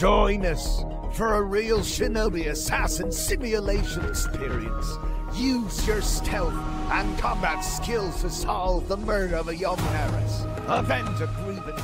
Join us for a real shinobi assassin simulation experience. Use your stealth and combat skills to solve the murder of a young heiress. Avenge a grievance.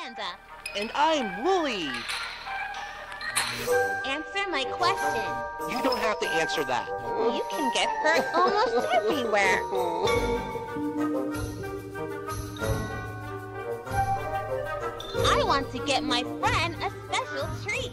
Amanda, And I'm Wooly. answer my question. You don't have to answer that. You can get hurt almost everywhere. I want to get my friend a special treat.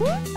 Woo!